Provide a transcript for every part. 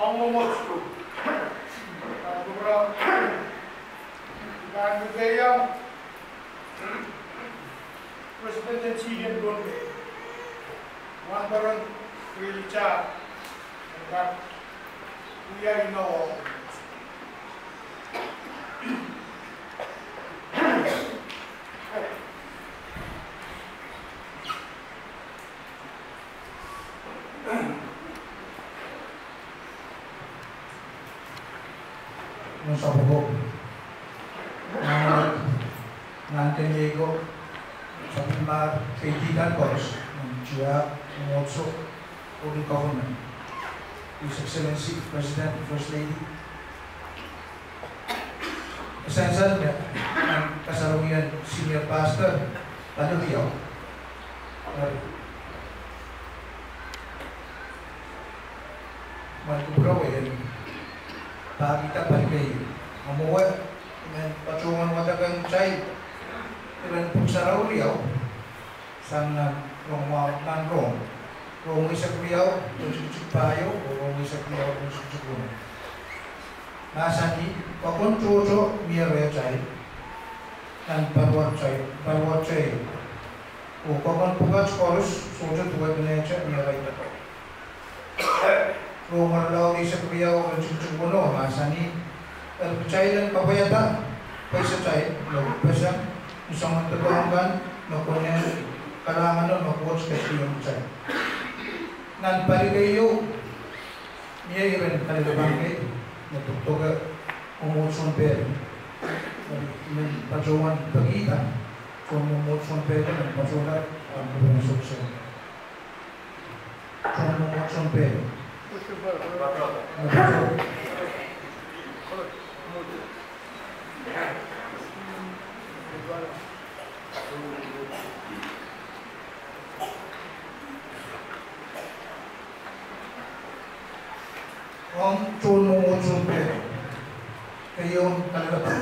Am Dar 青のもつく。あの、ほら、なんでや。Președinte Cigen Bun, Wanderer Wilca, Iar Inoa. ng pabuhok ng, ng Teniego sa mga kaibigan ko ng Chia, ng Otso, Uri Kahunan, His Excellency, President, First Lady, Pasensya na ang kasalungian Senior Pastor, Panuliyaw. Matubraw eh. Bakit ang Chay dengan po riau sana san rongwa nan rong rong isa kuyaw to sujuk payo rong isa kuyaw to sujuk ko masani pakon chocho miyare Chay dan barwa cai barwa cai o pakon pugas chorus sojo tuwa binecha miyare ito Rumor law isa kuyaw to sujuk ko no masani percaya dan papayata versatile, mag-present, isang magtaguhanggan, makunin, kailangan nun, mag-watch ano kasi yung time. Nagpaligayo, niya iran kalilabangke, natugtuga, eh, umutsun pero, nagpasuan pagita, kung umutsun pero, nagpasulat, ang mga suksyon. Kung umutsun pero, nagpasulat, sumber kehidupan. Om tunu sumber kayong kalalapan.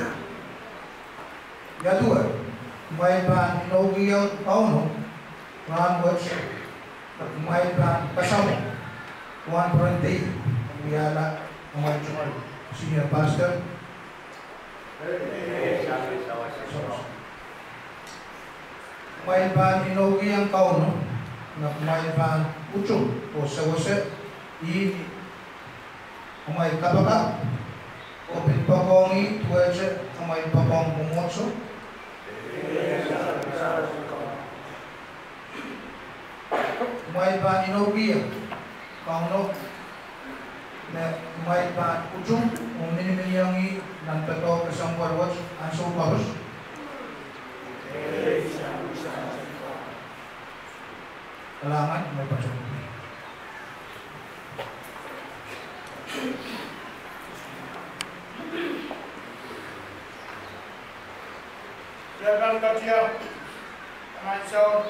Yadua, may ban nogiyang pauno, ban wetsa, at may ban kasama, kuhan parante, ang biyala, ang wetsumal, senior pastor, Amen. Mailvan Inogi ang kauno na mailvan ucho o sewose i umay kabaka o pinpakongi tuweche umay papang pumotso mailvan Inogi ang ya? kauno na mailvan ucho o minimiliyangi ng peto kasang warwatch ang sumpawos Alamat may pasunod. Chairman Gautier myself,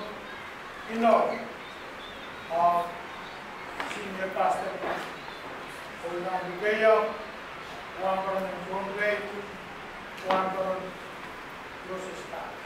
you know of Senior Pastor Olinang Bukaya, Juan Coron Conway, Juan Coron Joseph Scott.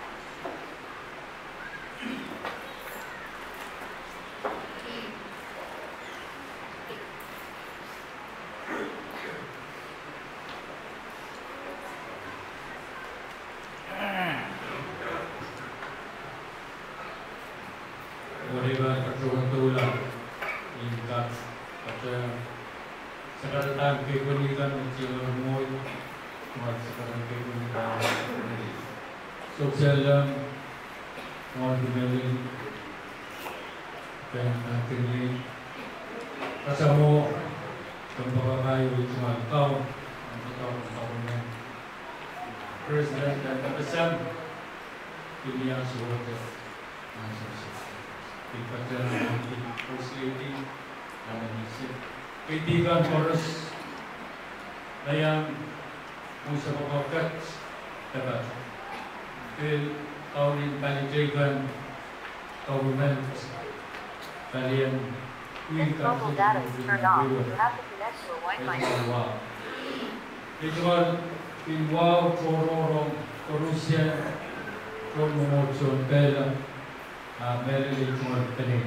Jalan, ordinary dan akhirnya kasamo kembangay with one town tahu katawang taon na presiden dan Kapasan ini yang surat Ibadah nanti ini dan Indonesia Ketiga Boros yang Musa Dapat قول بلجيبا قوما فليم Digital involved Kororo, Korusia, Kormomocho, Bella, Mary Little Penny.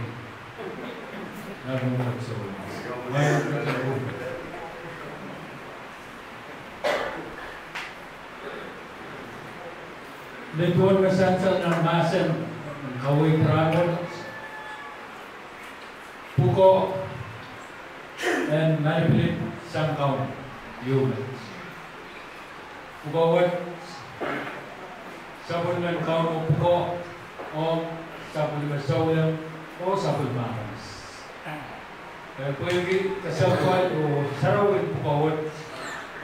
Narumocho. Where Lingkod Kasansan Armasen Hawi Travels, Puko, and Manipulate Samkaun humans. Pugawat Sapulman Kaun o Puko o Sapulman Sawlam o Sapulman. Kaya po yung kasapal o sarawin Pugawat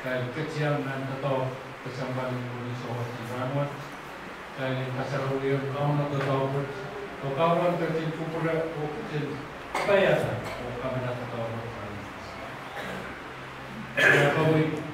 kaya katsiyang nantato kasambalin ko ni Sawat Ibranuat. dari pasar Urian kau nak tahu pun kau kau nak terjun kupura kau terjun apa ya sah kau kau nak tahu pun kau kau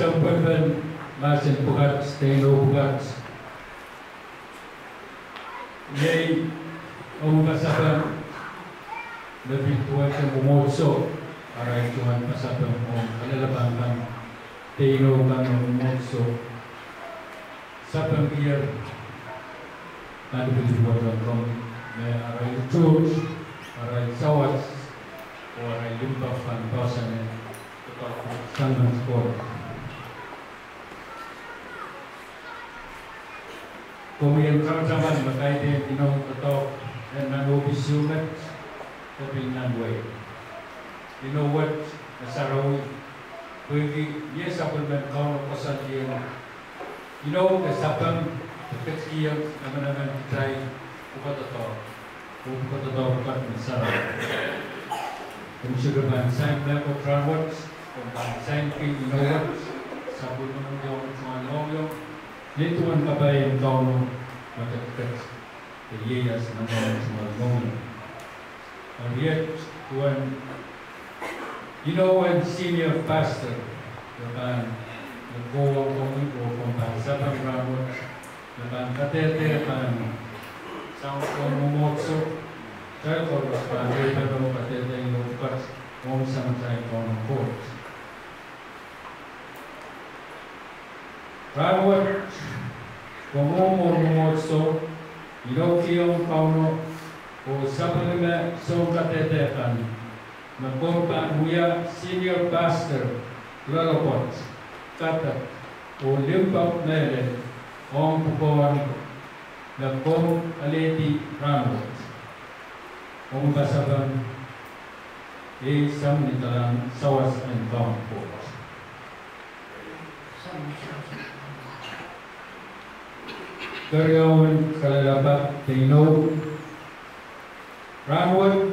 isang Bourbon, Marcel Bugats, Teno Bugats. Jej obubasapan na bintuan sa bumotso para Tuan pasapan mo kalalabang ng Teno Banong Bumotso sa pamilya na bintuan ng kong may aray church, aray sawas, o aray limpa fan pasan ng Sangan Sport. Kumiyan sama-sama makay din tinong kato and nanubis sumat sa Pinangway. You know what? Nasarawi. Pwede, yes, ako man kaon ako You know, kasapang pagkat kiyang naman naman try ukatoto. Ukatoto ukat nasarawi. Kung sugar man, sign back of Kung man, sign pin, you know what? Sabon mo ng yung mga Nituan ka ba yung dono matagkat the years na mga magmono? And yet, when, you know, when senior pastor, the man, the goa komi ko kung pa sa pagrawat, the man katete man, sa ko mumotso, kaya the pa pa rin pa no katete yung the kung sa matay ko ng court. Rawat 고모모모소 이로키온 파우노 고사바르메 소카테테탄 나코파 우야 시니어 파스터 라로포트 카타 올림파 메레 옴푸코와니코 나코 알레티 라노 옴바사반 ei sammitalan sauas en tampua. Sammitalan. Dorgaon, Salalapa, Tingno, Ramwood,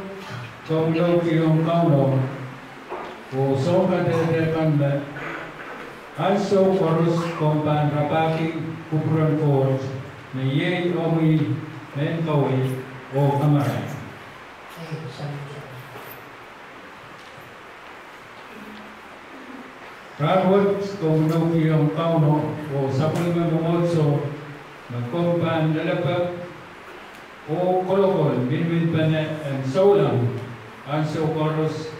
Tonglo, Kinong Kauno, o Soka Tetepan, also Forus, Kompan Rapaki, Kupran Fort, Niyei Omi, Mentowi, o Amarai. Ramwood, Tonglo, Kinong Kauno, o Sapulman Mongotso, Magkompan, Lalapak, o Kolokol, Binwinpanet, and Solam, ang Socorros,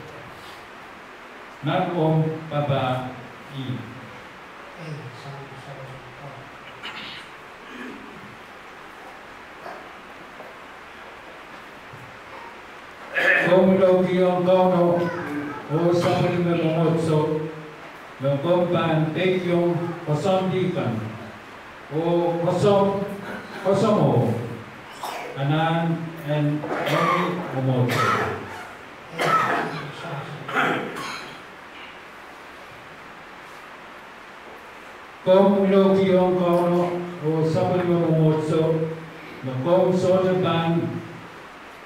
Nagom, Babae. Kung logi ang kono o sa kulimang mongotso, ng kompan, take yung pasandikan, who Kosong, Kosomo, Anan, and Mami Momoto. Kong lo kiyong kono o sabay mamumotso na kong soda bang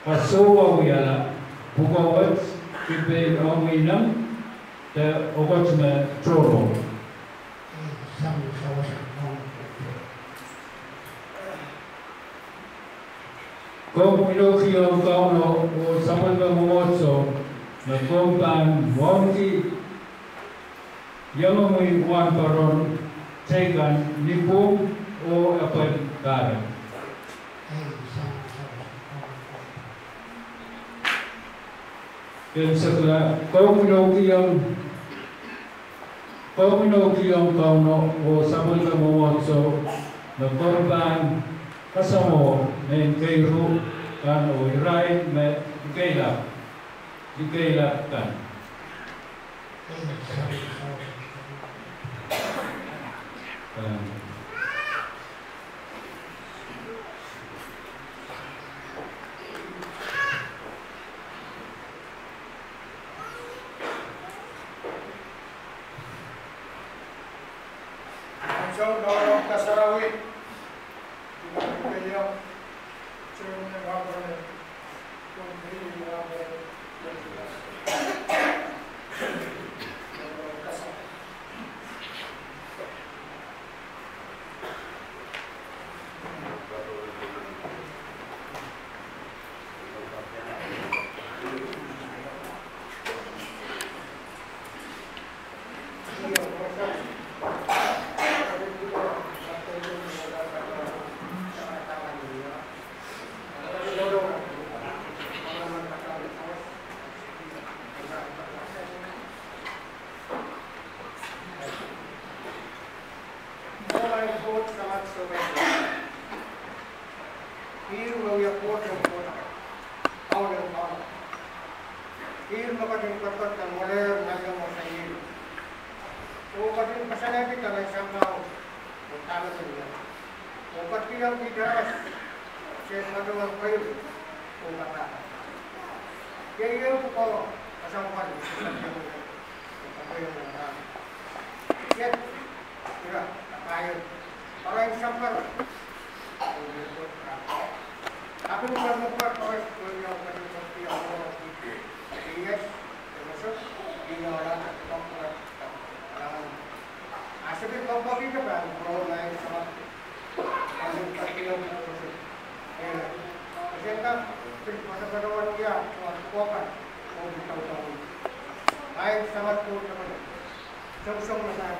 kasuwa wiyala bukawat ibe ang inam da ogot na troro. Samus. Pinocchio Kauno u samotnom ocu na kom tam vonti Yelomui Wan Baron Tegan Nipum o Apan Karan. Yan sa kla, kung minokiyang kung minokiyang kauno o samotnom ocu na kom tam kasamo men kay ru kan oirai me dikailap dikailap kan Thank you. Father is both stomach so bad. Here will your port and port. Out and out. Here no but in purpose and whatever Nagam was a year. So but in personality collection now. The Thomas in there. So but we have the dress. Says Mother was five. So but that. Here you have to follow. As I'm one. Yet, you're up. kayu orang yang sempat tapi bukan membuat orang punya seperti Allah ingat termasuk ini orang kompor asli kompor itu kan pro naik sama kalau terkilo ya kan, sehingga pada-pada dia kuat mau oh, tahu-tahu naik sama tuh teman-teman sama-sama naik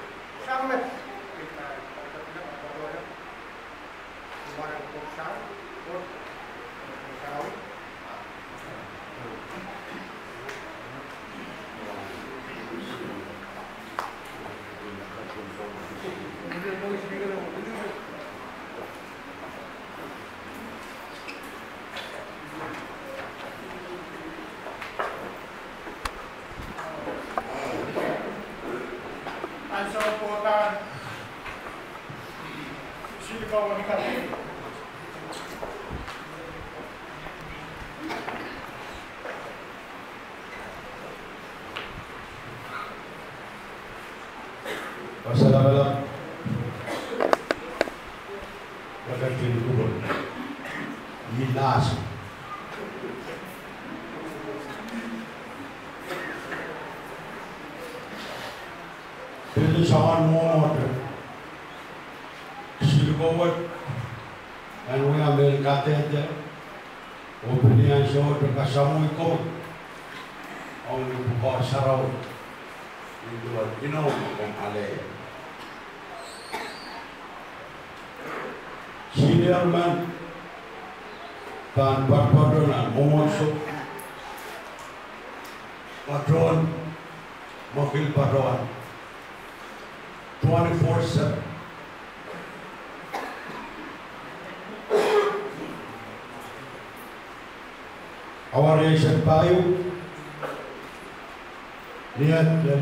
başkan mı? والسلام على وكرت الكبر من العاصم Build someone more water. She forward and we are very gutted. Opening and short, Kashamu, come on the Sharawi. Ridwan Inom dan Alea. Senior man Tan Barbadonan Omonso Patron mafil Padawan 24-7 Our Asian lihat dan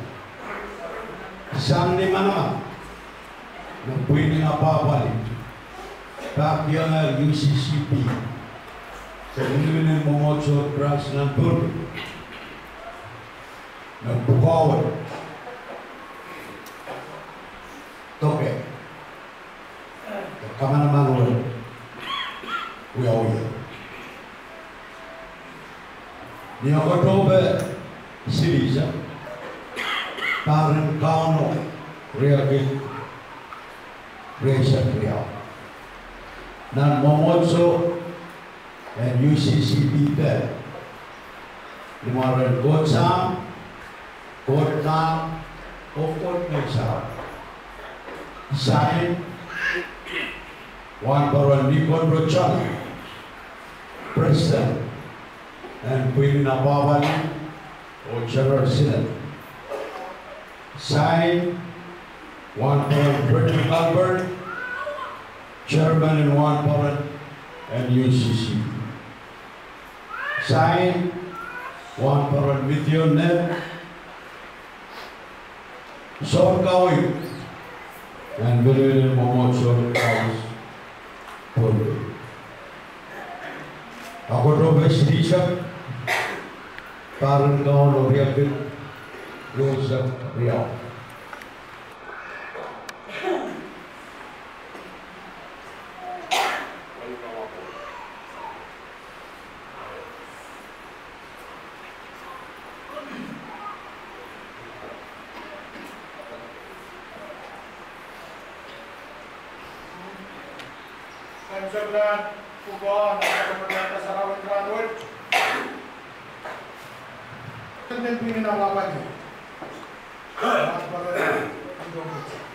Siyam lima naman na pwede napapalik Pacquiao ng UCCP sa hindi ng Momocho Branch ng Turbo ng Bukawan. Toke. Kama naman ulo. Uya uya. Ni October speaker, Immanuel Gocham, Gordon Okonmecha, signed Juan Baron Nikon Rochal, President, and Queen Napavan or General Sinat. Signed Juan Baron Britton Albert, Chairman and Juan Baron and UCC. Sign One forward with your name, Short going. And very, very moment short comes for you. to best teacher. Karan Gaon Oriya Bill. Close up. Riyadh. Sunderland, Kuban, kemudian ke Sarawak Ranwood. Kemudian pimpinan lawannya. Baru itu.